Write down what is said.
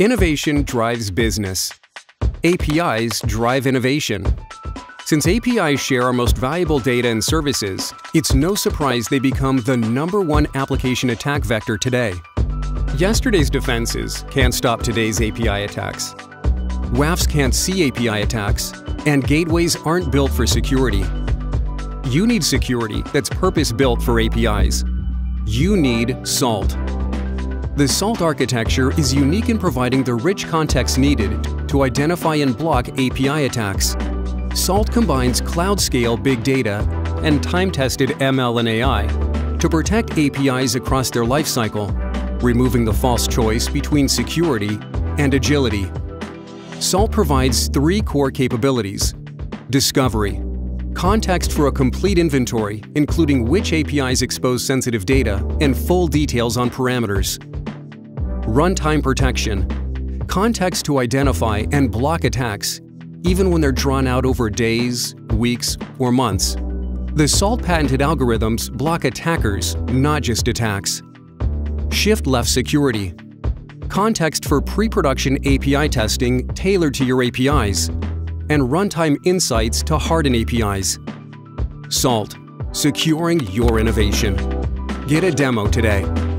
Innovation drives business. APIs drive innovation. Since APIs share our most valuable data and services, it's no surprise they become the number one application attack vector today. Yesterday's defenses can't stop today's API attacks. WAFs can't see API attacks, and gateways aren't built for security. You need security that's purpose-built for APIs. You need SALT. The SALT architecture is unique in providing the rich context needed to identify and block API attacks. SALT combines cloud-scale big data and time-tested ML and AI to protect APIs across their lifecycle, removing the false choice between security and agility. SALT provides three core capabilities. Discovery, context for a complete inventory, including which APIs expose sensitive data and full details on parameters. Runtime protection, context to identify and block attacks, even when they're drawn out over days, weeks, or months. The SALT patented algorithms block attackers, not just attacks. Shift left security, context for pre-production API testing tailored to your APIs, and runtime insights to harden APIs. SALT, securing your innovation. Get a demo today.